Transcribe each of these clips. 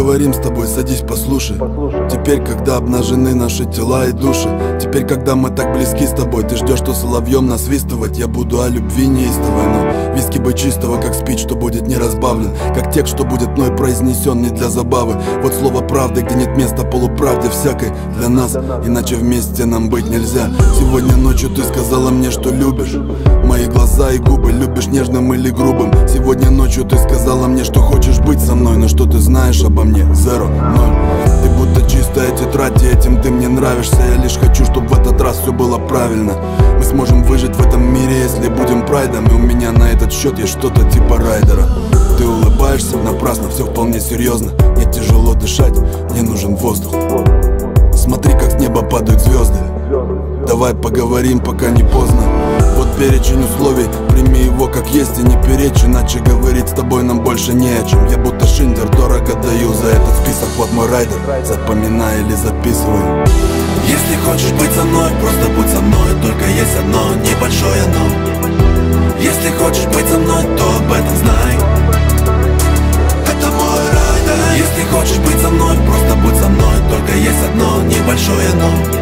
поговорим с тобой, садись, послушай. Теперь, когда обнажены наши тела и души Теперь, когда мы так близки с тобой Ты ждешь, что соловьем насвистывать Я буду о любви неистовой, но Виски бы чистого, как спич, что будет не разбавлен Как текст, что будет мной произнесен не для забавы. Вот слово правды, где нет места полуправде всякой Для нас, иначе вместе нам быть нельзя. Сегодня ночью ты сказала мне, что любишь. Мои глаза и губы любишь нежным или грубым. Сегодня ночью ты сказала мне, что хочешь быть со мной Но что ты знаешь обо мне? Зеро, ноль. Ты будто чистая тетрадь, и этим ты мне нравишься. Я лишь хочу, чтобы в этот раз все было правильно. Мы сможем выжить в этом мире, если будем прайдом. И у меня на этот счет есть что-то типа райдера. Ты улыбаешься напрасно, все вполне серьезно Мне тяжело дышать, мне нужен воздух. Смотри, как с неба падают звезды Давай поговорим, пока не поздно. Вот перечень условий, прими его как есть и не перечь Иначе говорить с тобой нам больше не о чем. Я будто Шиндлер, дорого даю за этот список Вот мой райдер, запоминай или записывай. Если хочешь быть со мной, просто будь со мной Только есть одно небольшое но Если хочешь быть со мной, то об этом знай. Это мой райдер. Если хочешь быть со мной, просто будь со мной Только есть одно небольшое но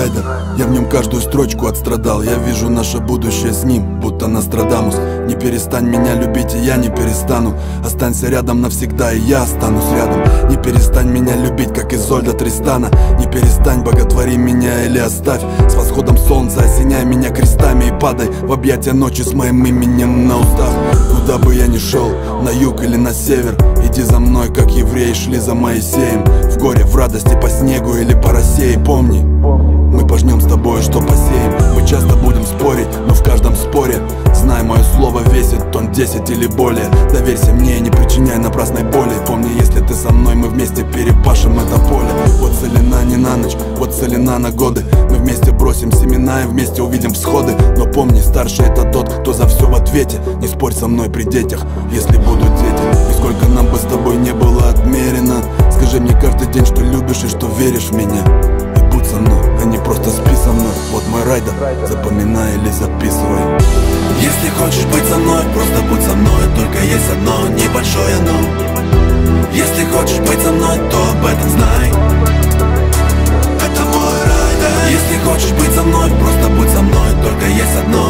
райдер, я в нем каждую строчку отстрадал. Я вижу наше будущее с ним, будто Нострадамус. Не перестань меня любить, и я не перестану. Останься рядом навсегда, и я останусь рядом. Не перестань меня любить, как Изольда Тристана. Не перестань, боготвори меня или оставь. С восходом солнца осеняй меня крестами И падай в объятия ночи с моим именем на устах. Куда бы я ни шел, на юг или на север Иди за мной, как евреи шли за Моисеем. В горе, в радости, по снегу или по России Помни, мы пожнем с тобой, что посеем. Мы часто будем спорить, но в каждом споре. Знай, мое слово весит тон 10 или более. Доверься мне и не причиняй напрасной боли. Помни, если ты со мной, мы вместе перепашем это поле. Вот целина не на ночь, вот целина на годы. Мы вместе бросим семена и вместе увидим всходы. Но помни, старший это тот, кто за все в ответе. Не спорь со мной при детях, если будут дети. И сколько нам бы с тобой не было отмерено. Скажи мне каждый день, что любишь и что веришь в меня Запоминай или записывай. Если хочешь быть со мной, просто будь со мной Только есть одно небольшое но Если хочешь быть со мной, то об этом знай. Это мой райдер Если хочешь быть со мной, просто будь со мной Только есть одно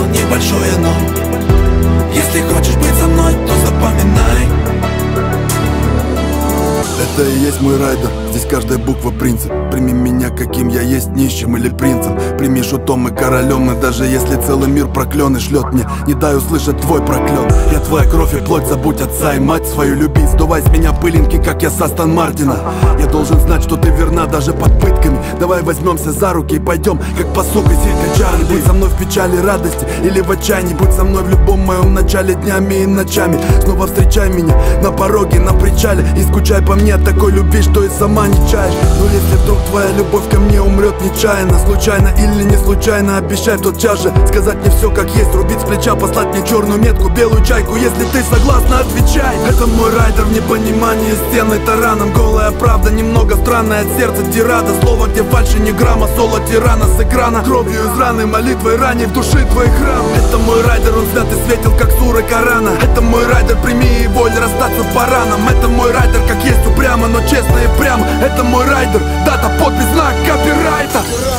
Это и есть мой райдер, здесь каждая буква принцип. Прими меня, каким я есть, нищим или принцем. Прими шутом и королем, и даже если целый мир проклен и шлет мне Не дай услышать твой проклен Я твоя кровь и плоть, забудь отца и мать свою люби Сдувай с меня пылинки, как я с Астон Мартина. Я должен знать, что ты верна даже под пытками. Давай возьмемся за руки и пойдем, как по сука Силька Чарли Будь со мной в печали, радости или в отчаянии. Будь со мной в любом моем начале, днями и ночами. Снова встречай меня на пороге, на причале. И скучай по мне от такой любви, что и сама не чаешь. Но если вдруг твоя любовь ко мне умрет нечаянно Случайно или не случайно, обещай в тот час же Сказать мне все как есть, рубить с плеча, послать мне черную метку, белую чайку. Если ты согласна, отвечай. Это мой райдер в непонимании стены тараном. Голая правда, немного странная от сердца тирада. Слово, где фальши не грамма, соло тирана. С экрана Кровью из раны, молитвой раней в души твой храм. Это мой райдер, он свят и светел, как сура Корана. Это мой райдер, прими его или расстаться по ранам Это мой райдер, как есть упрямо, но честно и прямо Это мой райдер, дата, подпись, знак копирайта